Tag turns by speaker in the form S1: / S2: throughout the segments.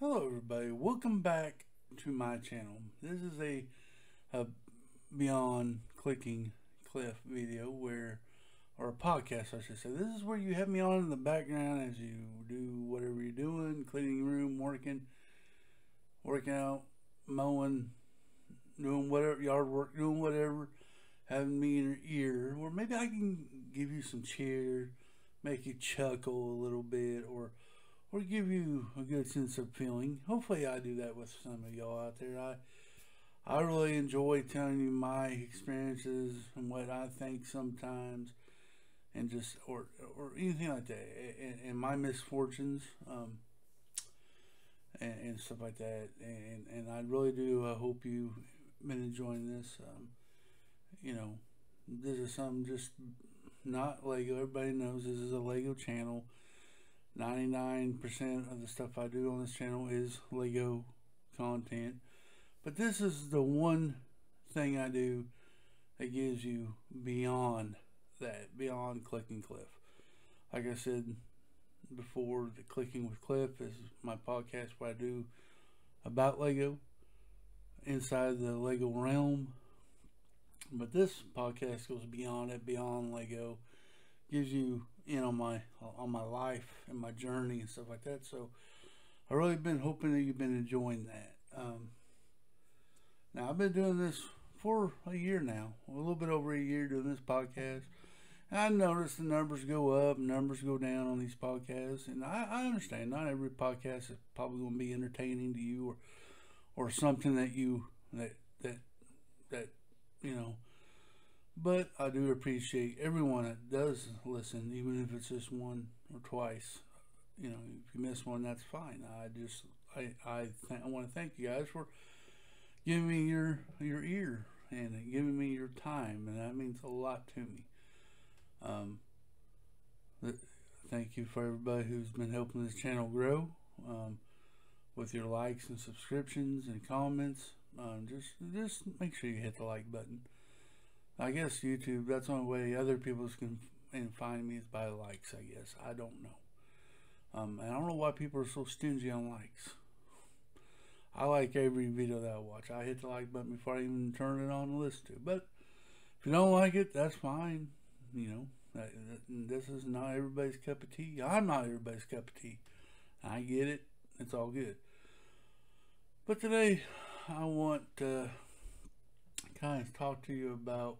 S1: Hello everybody, welcome back to my channel. This is a, a Beyond Clicking Cliff video where, or a podcast I should say. This is where you have me on in the background as you do whatever you're doing, cleaning room, working, working out, mowing, doing whatever, yard work, doing whatever, having me in your ear, or maybe I can give you some cheer, make you chuckle a little bit, or or give you a good sense of feeling. Hopefully, I do that with some of y'all out there. I I really enjoy telling you my experiences and what I think sometimes, and just or or anything like that, and, and my misfortunes, um, and, and, stuff like that. And and I really do uh, hope you've been enjoying this. Um, you know, this is something just not Lego. Everybody knows this is a Lego channel 99% of the stuff I do on this channel is Lego content. But this is the one thing I do that gives you beyond that, beyond Clicking Cliff. Like I said before, the Clicking with Cliff is my podcast where I do about Lego inside the Lego realm. But this podcast goes beyond it, beyond Lego. Gives you in on my on my life and my journey and stuff like that. So I really been hoping that you've been enjoying that. Um, now I've been doing this for a year now, a little bit over a year doing this podcast. And I noticed the numbers go up, numbers go down on these podcasts, and I, I understand not every podcast is probably going to be entertaining to you or or something that you that that that you know but I do appreciate everyone that does listen, even if it's just one or twice. You know, if you miss one, that's fine. I just, I, I, I want to thank you guys for giving me your your ear and giving me your time, and that means a lot to me. Um, thank you for everybody who's been helping this channel grow um, with your likes and subscriptions and comments. Um, just, just make sure you hit the like button. I guess YouTube, that's the only way other people can find me is by likes, I guess. I don't know. Um, and I don't know why people are so stingy on likes. I like every video that I watch. I hit the like button before I even turn it on to listen to. But if you don't like it, that's fine. You know, that, that, this is not everybody's cup of tea. I'm not everybody's cup of tea. I get it. It's all good. But today, I want to kind of talk to you about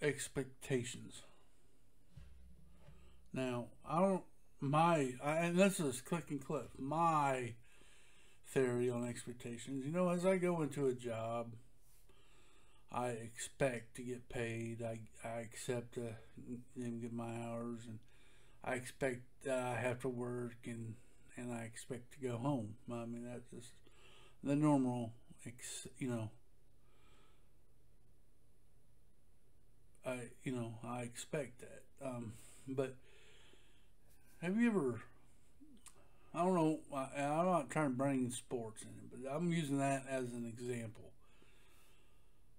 S1: expectations. Now, I don't, my, I, and this is Clicking Cliff, my theory on expectations. You know, as I go into a job, I expect to get paid. I, I accept to get my hours, and I expect that I have to work, and and I expect to go home. I mean, that's just the normal, ex, you know, I you know I expect that. Um, but have you ever? I don't know. I, I'm not trying to bring sports in but I'm using that as an example.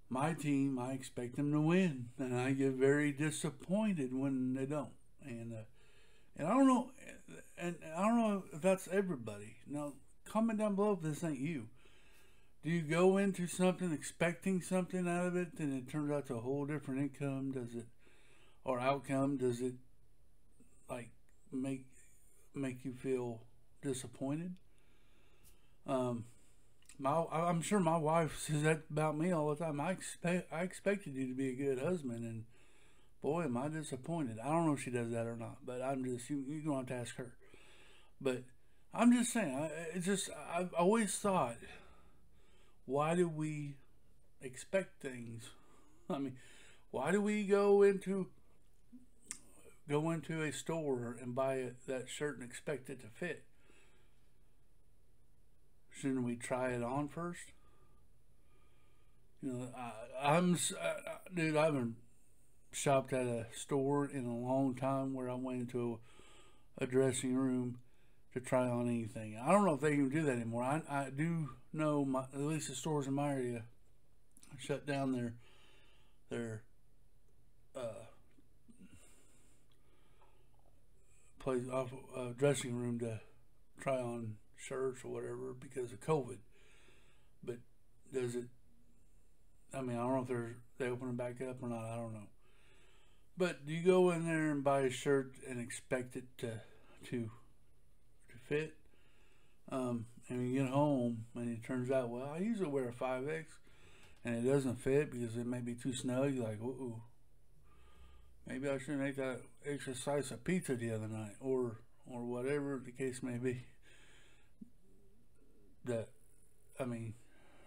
S1: My team, I expect them to win, and I get very disappointed when they don't. And uh, and I don't know, and I don't know if that's everybody. Now, comment down below if this ain't you do you go into something expecting something out of it and it turns out to a whole different income? Does it or outcome does it like make make you feel disappointed? Um my i'm sure my wife says that about me all the time. I expect i expected you to be a good husband and boy am i disappointed. I don't know if she does that or not but i'm just you, you're gonna have to ask her. But i'm just saying I, it's just i've always thought why do we expect things? I mean, why do we go into go into a store and buy a, that shirt and expect it to fit? Shouldn't we try it on first? You know, I, I'm, I, dude. I haven't shopped at a store in a long time where I went into a, a dressing room to try on anything. I don't know if they even do that anymore. I, I do know my, at least the stores in my area shut down their their uh, place off uh, dressing room to try on shirts or whatever because of COVID. But does it? I mean, I don't know if they're they open it back up or not. I don't know. But do you go in there and buy a shirt and expect it to to fit? Um, and you get home and it turns out, well, I usually wear a five X, and it doesn't fit because it may be too snug. You're like, ooh, maybe I shouldn't eat that extra slice of pizza the other night, or or whatever the case may be. That, I mean,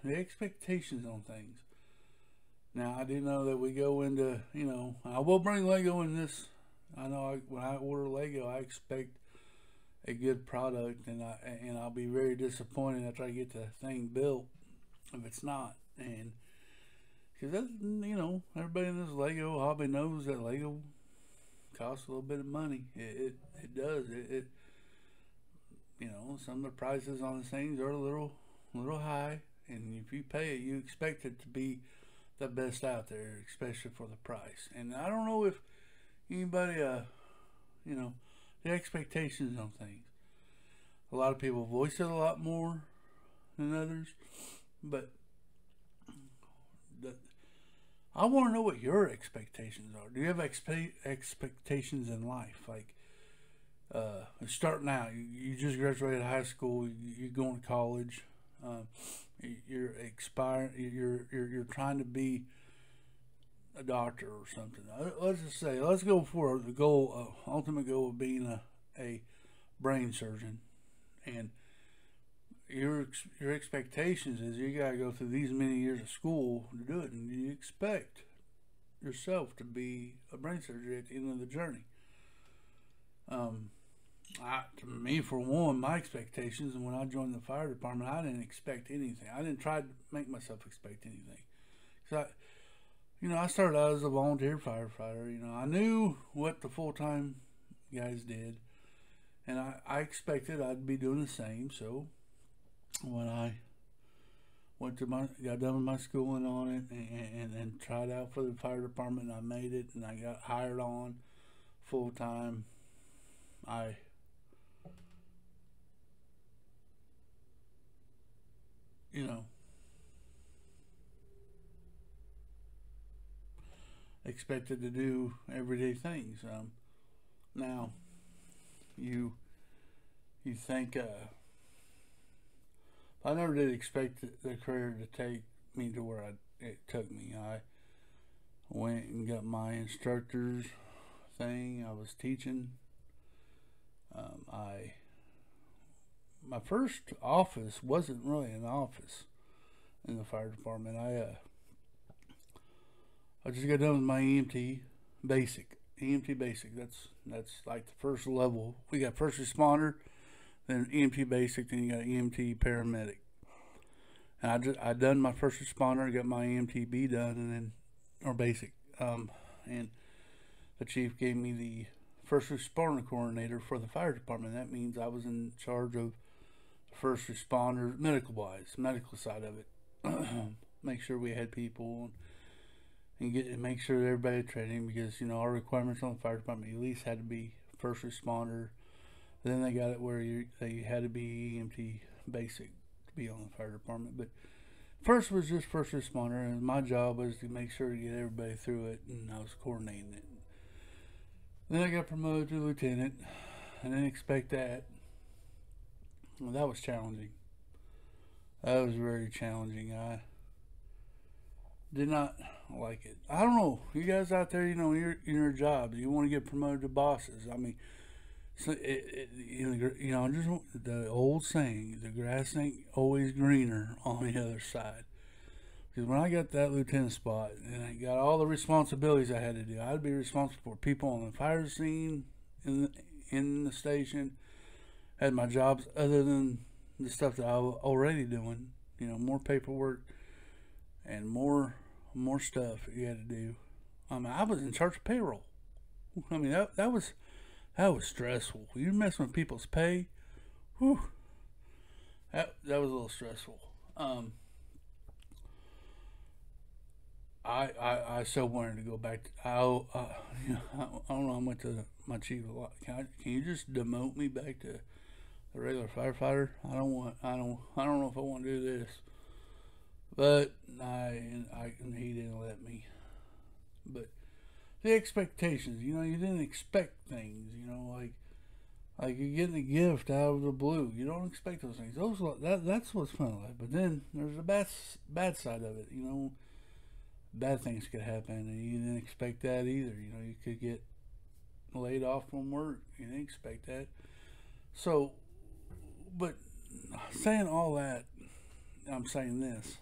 S1: the expectations on things. Now I do know that we go into, you know, I will bring Lego in this. I know I, when I order Lego, I expect a good product, and I and I'll be very disappointed after I get the thing built if it's not. And because that, you know, everybody in this Lego hobby knows that Lego costs a little bit of money. It it, it does. It, it you know some of the prices on the things are a little a little high, and if you pay it, you expect it to be the best out there, especially for the price. And I don't know if anybody, uh, you know, the expectations on things. A lot of people voice it a lot more than others, but the, I want to know what your expectations are. Do you have expe- expectations in life? Like, uh, starting out, you, you just graduated high school, you, you're going to college. Uh, you're expiring you're you're you're trying to be a doctor or something uh, let's just say let's go for the goal uh, ultimate goal of being a, a brain surgeon and your your expectations is you got to go through these many years of school to do it and you expect yourself to be a brain surgeon at the end of the journey um I, to me, for one, my expectations, and when I joined the fire department, I didn't expect anything. I didn't try to make myself expect anything. So, I, you know, I started out as a volunteer firefighter. You know, I knew what the full time guys did, and I, I expected I'd be doing the same. So, when I went to my, got done with my schooling on it, and, and, and tried out for the fire department, I made it, and I got hired on full time. I you know, expected to do everyday things. Um, now, you you think uh, I never did expect the career to take me to where I, it took me. I went and got my instructor's thing. I was teaching. Um, I my first office wasn't really an office in the fire department. I uh, I just got done with my EMT basic. EMT basic. That's that's like the first level. We got first responder, then EMT basic, then you got EMT paramedic. And I just I done my first responder, got my EMTB done, and then or basic. Um, and the chief gave me the first responder coordinator for the fire department. That means I was in charge of first responders, medical wise, medical side of it. make sure we had people and get and make sure everybody training because you know our requirements on the fire department at least had to be first responder. Then they got it where you they had to be EMT basic to be on the fire department, but first was just first responder, and my job was to make sure to get everybody through it, and I was coordinating it. Then I got promoted to lieutenant. I didn't expect that. Well, that was challenging. That was very challenging. I did not like it. I don't know. You guys out there, you know, in your, in your job, you want to get promoted to bosses. I mean, so it, it, you know, you know, just the old saying: the grass ain't always greener on the other side. Because when I got that lieutenant spot and I got all the responsibilities I had to do, I'd be responsible for people on the fire scene in the, in the station, had my jobs other than the stuff that I was already doing. You know, more paperwork and more more stuff you had to do. I mean, I was in charge of payroll. I mean, that that was that was stressful. You're messing with people's pay. Whew. That that was a little stressful. Um, I, I, I so wanted to go back. To, I, uh, you know, I, I don't know. I went to my chief a lot. Can, I, can you just demote me back to the regular firefighter. I don't want. I don't. I don't know if I want to do this. But I, I, he didn't let me. But the expectations, you know, you didn't expect things, you know, like like you're getting a gift out of the blue. You don't expect those things. Those that that's what's fun like. But then there's the bad bad side of it. You know, bad things could happen, and you didn't expect that either. You know, you could get laid off from work. You didn't expect that. So, but saying all that, I'm saying this.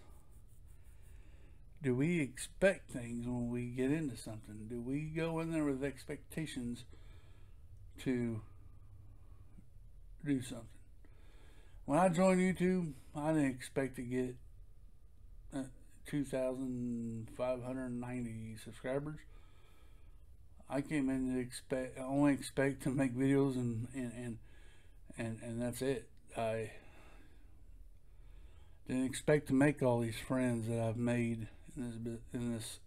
S1: Do we expect things when we get into something? Do we go in there with expectations to do something? When I joined YouTube, I didn't expect to get uh, 2,590 subscribers. I came in to expect, only expect to make videos and, and, and, and, and that's it. I didn't expect to make all these friends that I've made in this in this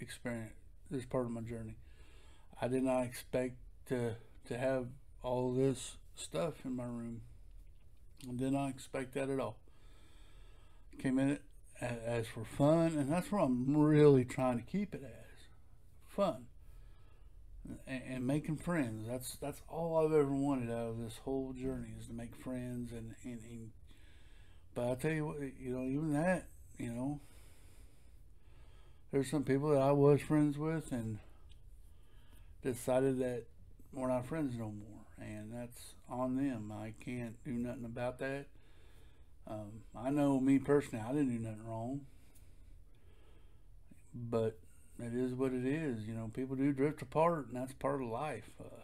S1: experience, this part of my journey. I did not expect to to have all this stuff in my room. I did not expect that at all. Came in it as for fun, and that's what I'm really trying to keep it as fun and, and, making friends. That's that's all I've ever wanted out of this whole journey is to make friends and, and, and but I tell you what, you know, even that, you know, there's some people that I was friends with and decided that we're not friends no more, and that's on them. I can't do nothing about that. Um, I know me personally, I didn't do nothing wrong, but it is what it is. You know, people do drift apart, and that's part of life. Uh,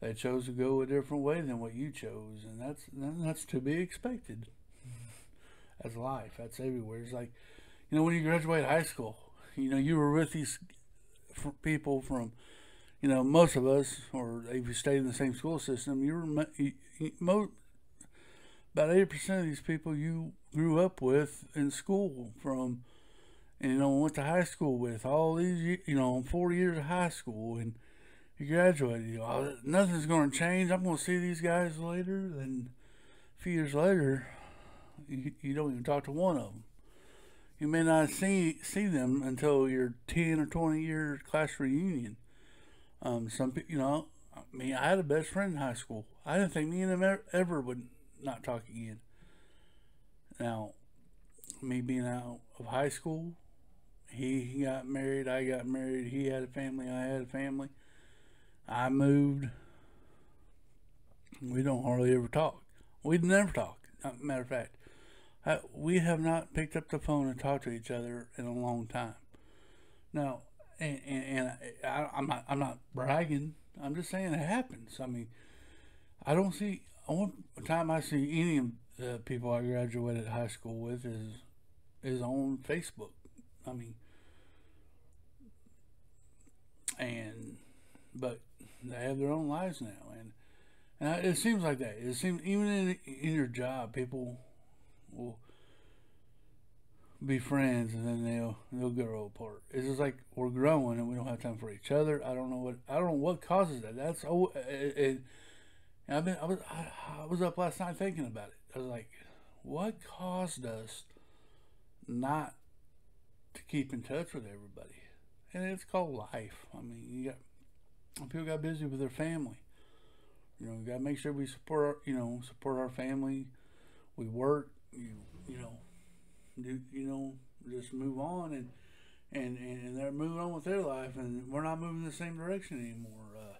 S1: they chose to go a different way than what you chose, and that's that's to be expected. That's life. That's everywhere. It's like you know, when you graduate high school, you know, you were with these people from, you know, most of us, or if you stayed in the same school system, you were most, about eighty percent of these people you grew up with in school from, and you know, went to high school with all these, you know, four years of high school, and you graduated. You know, nothing's going to change. I'm going to see these guys later. Then a few years later, you, you don't even talk to one of them you may not see see them until your 10 or 20 year class reunion. Um, some you know, I mean, I had a best friend in high school. I didn't think me and him ever, ever would not talk again. Now, me being out of high school, he, got married, I got married, he had a family, I had a family. I moved. We don't hardly ever talk. We never talk. Matter of fact, uh, we have not picked up the phone and talked to each other in a long time. Now, and, and, and I, am not I'm not bragging. I'm just saying it happens. I mean, I don't see. One time I see any of the people I graduated high school with is is on Facebook. I mean, and but they have their own lives now, and and it seems like that. It seems even in in your job, people will be friends and then they'll they'll grow apart. It's just like we're growing and we don't have time for each other. I don't know what I don't know what causes that. That's oh, it, I've been I was I, I was up last night thinking about it. I was like, what caused us not to keep in touch with everybody? And it's called life. I mean, you got people got busy with their family. You know, we got to make sure we support our, you know support our family. We work you you know, do you know, just move on and and and they're moving on with their life, and we're not moving in the same direction anymore. Uh,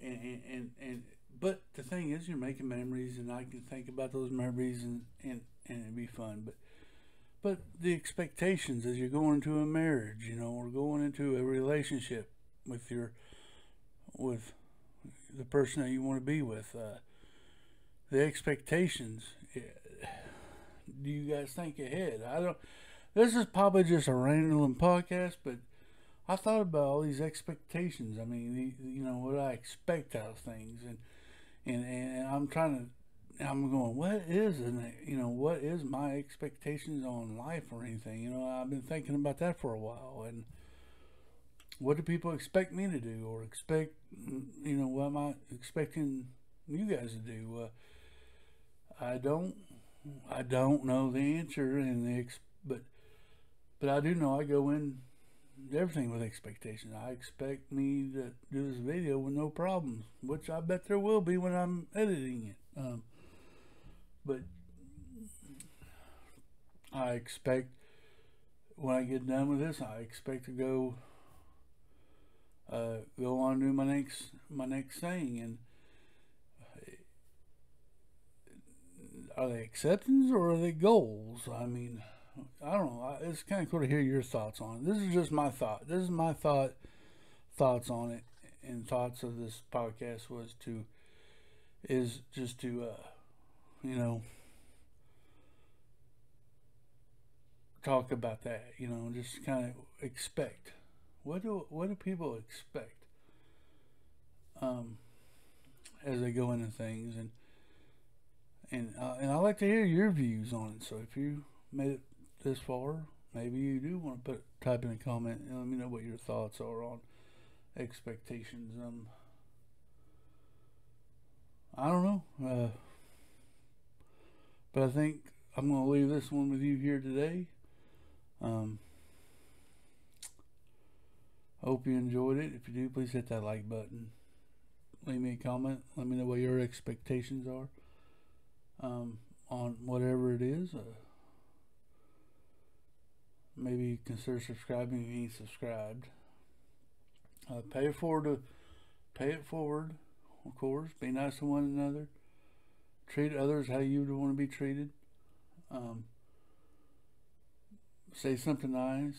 S1: and, and and and but the thing is, you're making memories, and I can think about those memories, and and and it'd be fun. But but the expectations as you're going into a marriage, you know, or going into a relationship with your with the person that you want to be with. Uh, the expectations do you guys think ahead? I don't. This is probably just a random podcast, but I thought about all these expectations. I mean, you know what I expect out of things, and and and I'm trying to. I'm going. What is it? You know, what is my expectations on life or anything? You know, I've been thinking about that for a while, and what do people expect me to do, or expect? You know, what am I expecting you guys to do. Uh, I don't, I don't know the answer and the ex- but, but I do know I go in everything with expectations. I expect me to do this video with no problems, which I bet there will be when I'm editing it. Um, but I expect when I get done with this, I expect to go uh, go on to my next my next thing. And uh, are they acceptance or are they goals? I mean, I don't know. It's kind of cool to hear your thoughts on it. This is just my thought. This is my thought thoughts on it, and thoughts of this podcast was to is just to uh, you know talk about that. You know, just kind of expect. What do what do people expect um, as they go into things and and uh, and I like to hear your views on it. So if you made it this far, maybe you do want to put type in a comment and let me know what your thoughts are on expectations. Um, I don't know, uh, but I think I'm going to leave this one with you here today. Um, hope you enjoyed it. If you do, please hit that like button. Leave me a comment. Let me know what your expectations are um, on whatever it is. Uh, maybe consider subscribing if you ain't subscribed. Uh, pay it forward to pay it forward, of course. Be nice to one another. Treat others how you would want to be treated. Um, say something nice.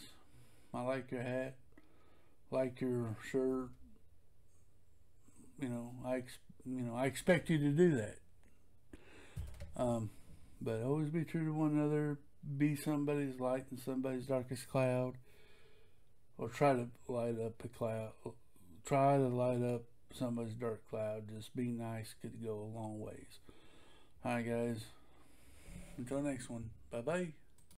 S1: I like your hat. Like your shirt. You know, I you know I expect you to do that. Um, but always be true to one another. Be somebody's light in somebody's darkest cloud. Or try to light up a cloud. Try to light up somebody's dark cloud. Just be nice. Could go a long ways. All right, guys. Until next one. Bye bye.